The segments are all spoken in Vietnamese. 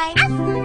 bye.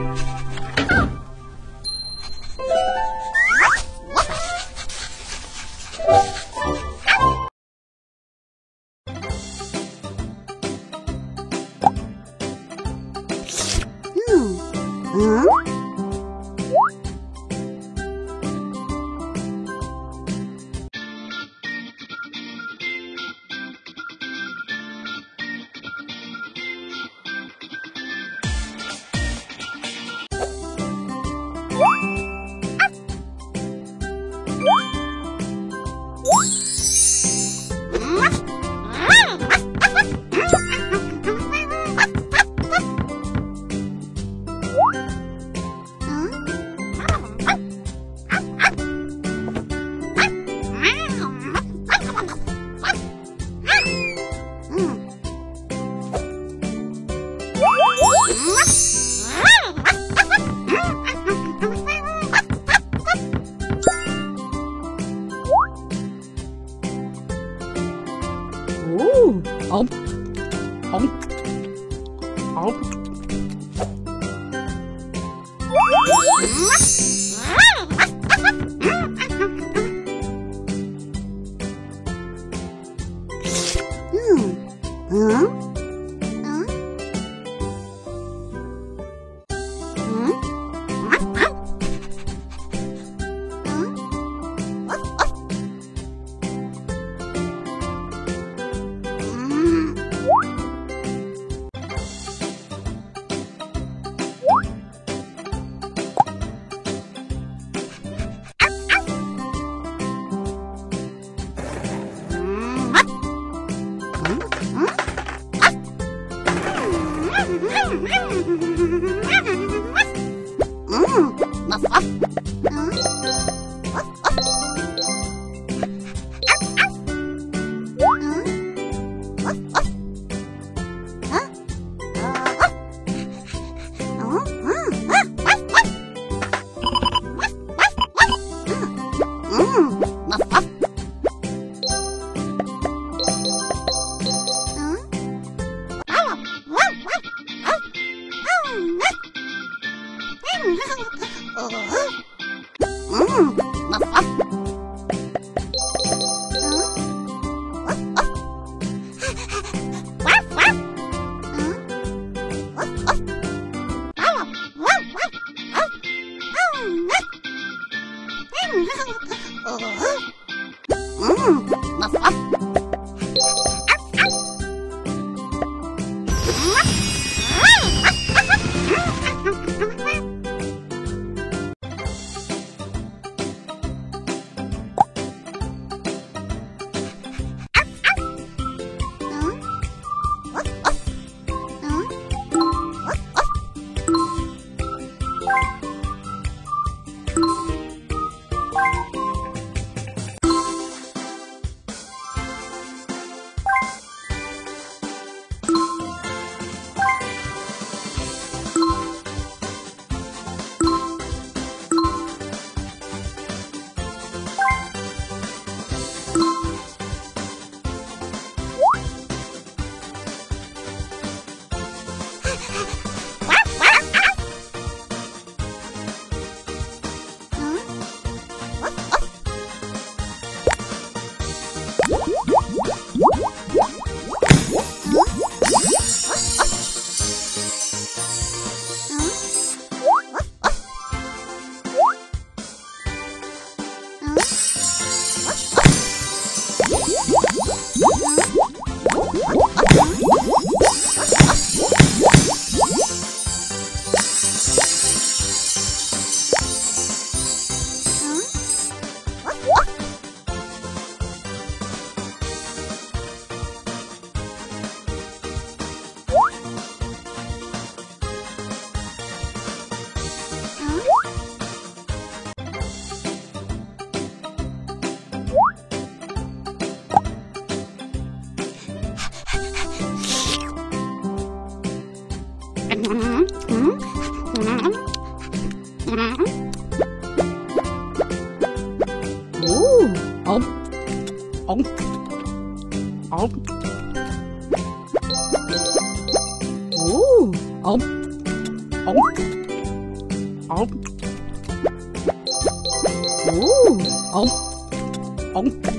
Hop. Hop. Hop. Ống ống Ooh, ống ống ống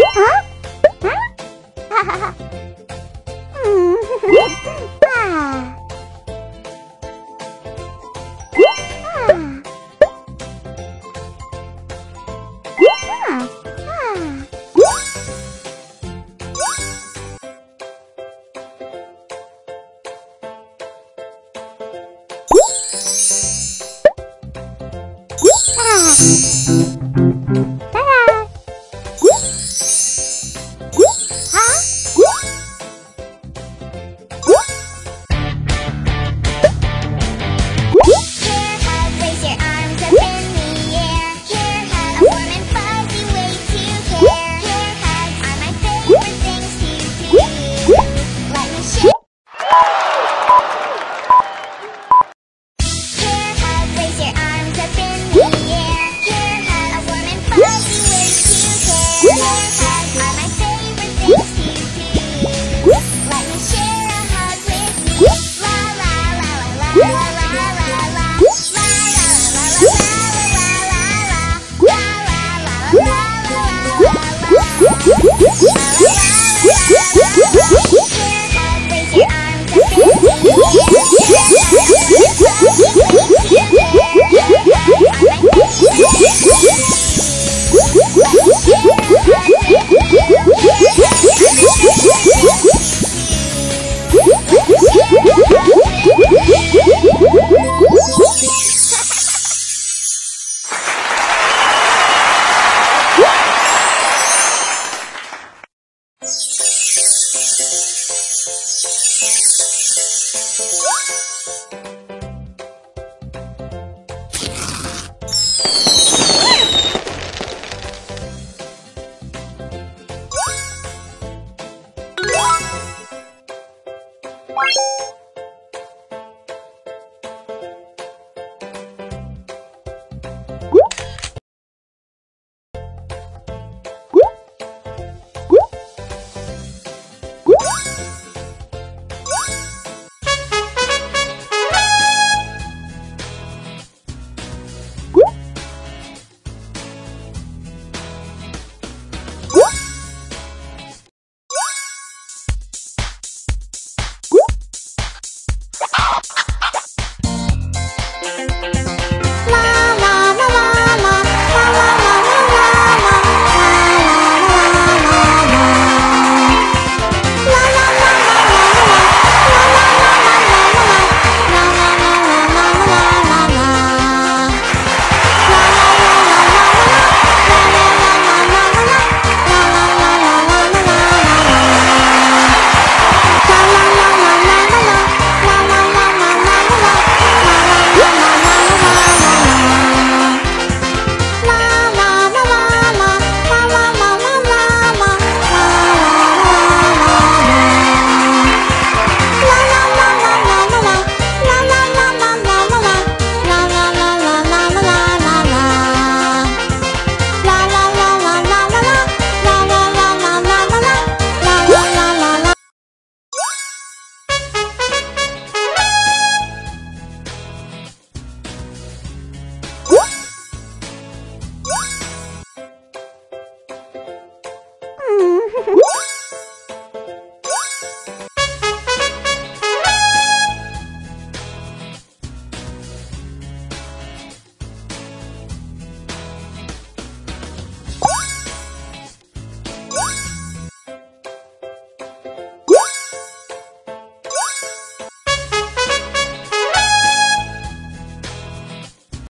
啊？